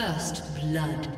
First blood.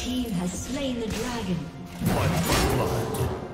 Team has slain the dragon. Blood.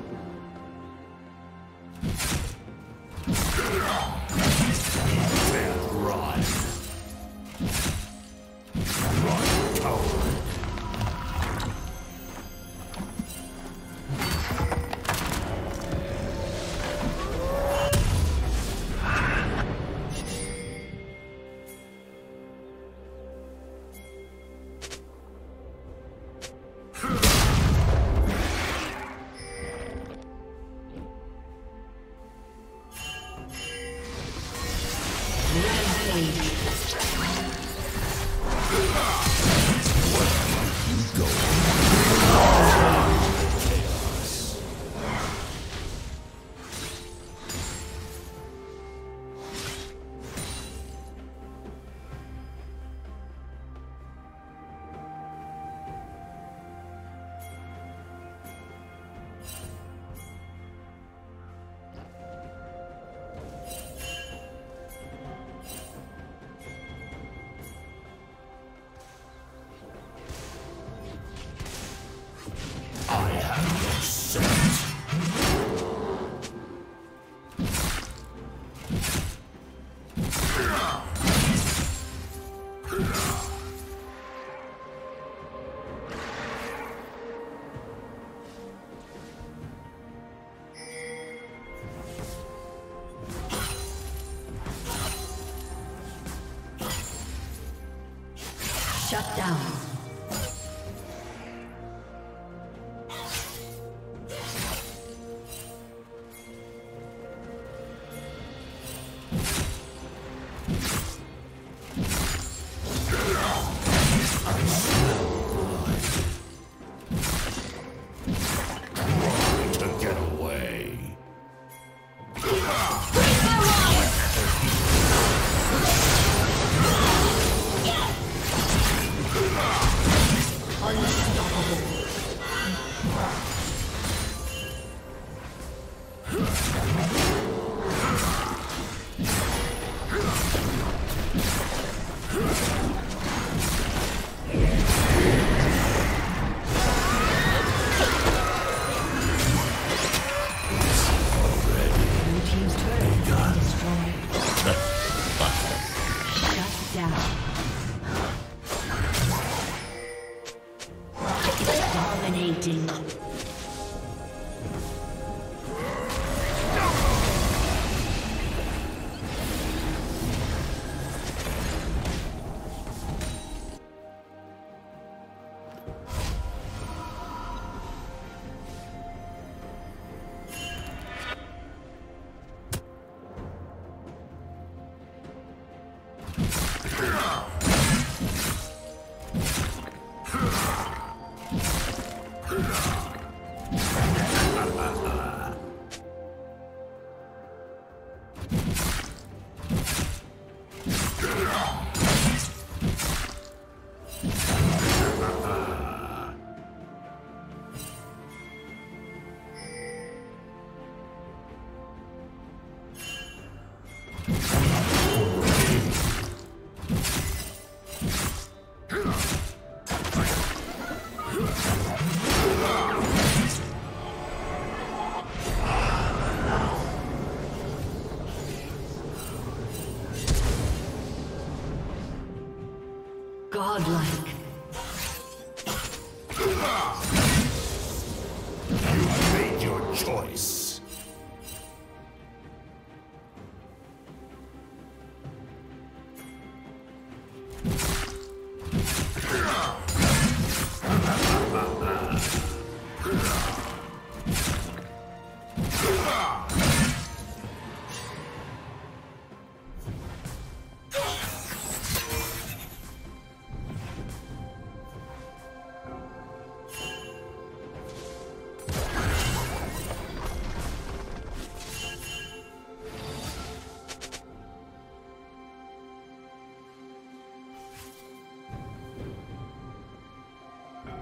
you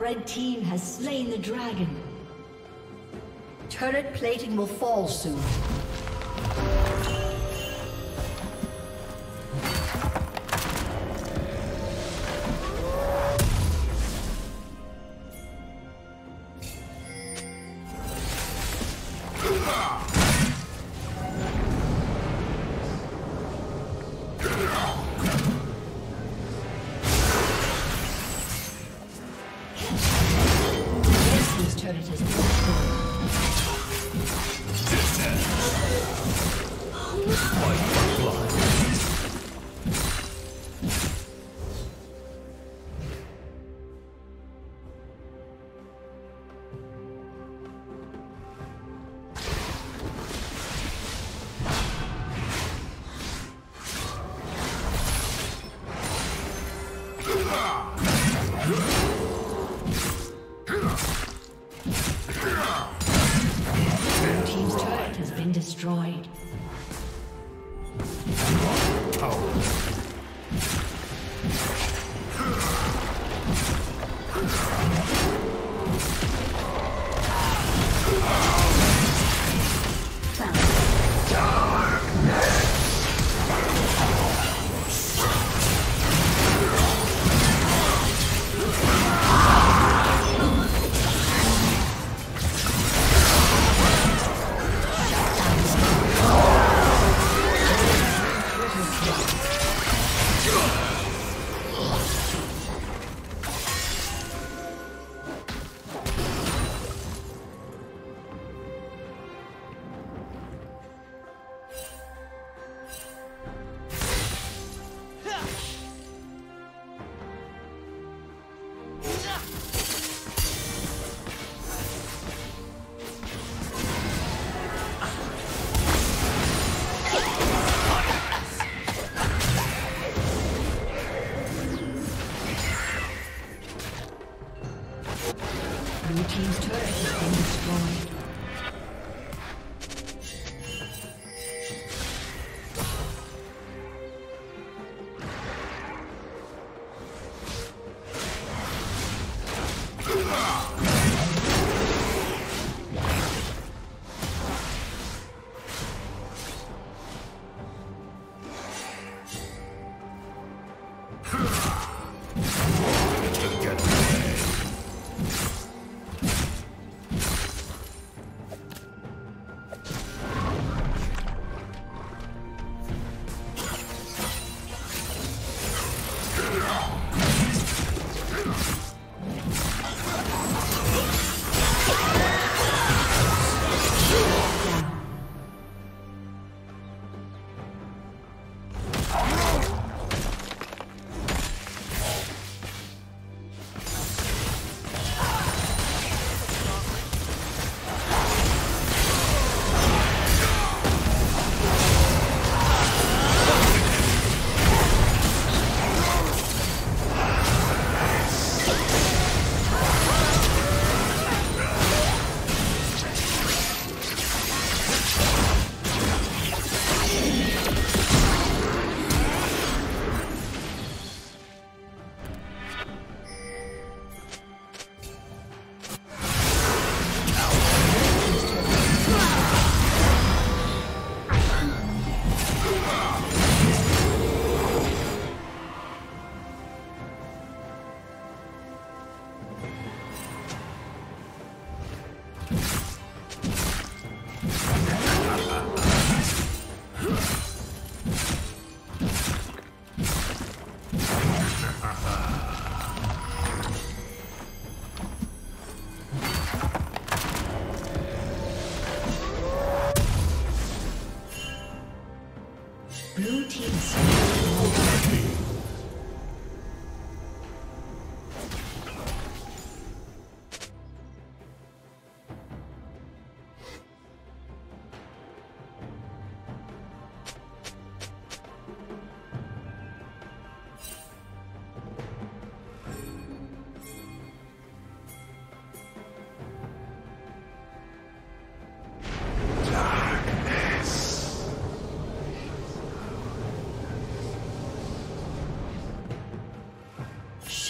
Red team has slain the dragon. Turret plating will fall soon. Ah! Destroyed. Oh.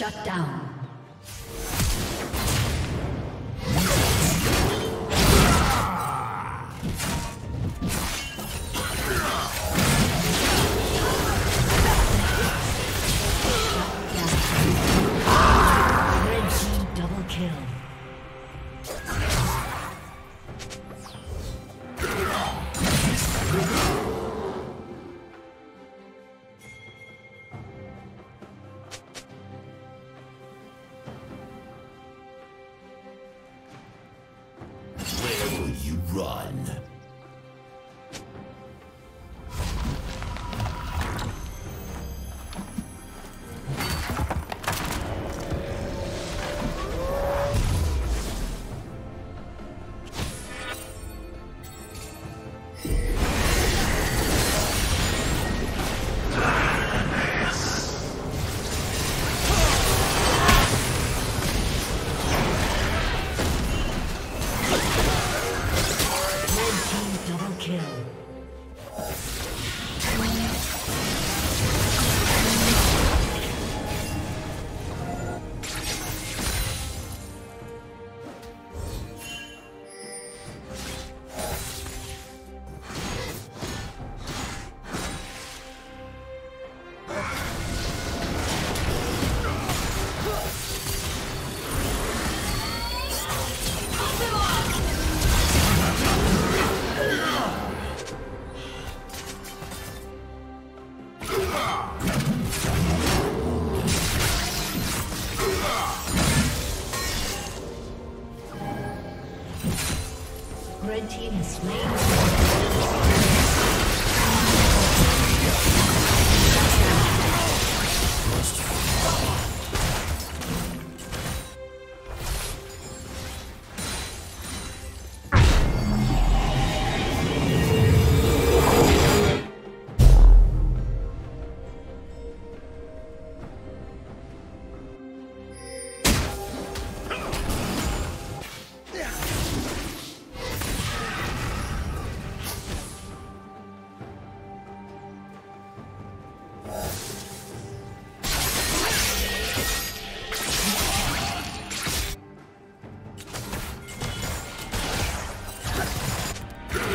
Shut down.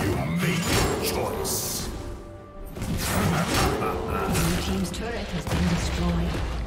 You make your choice. Blue Team's turret has been destroyed.